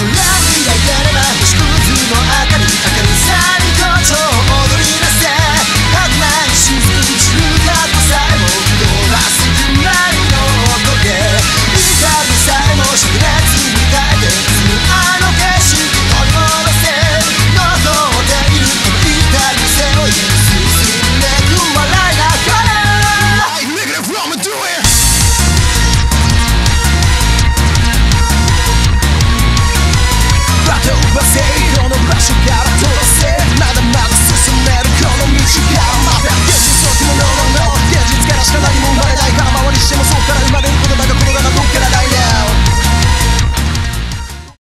So now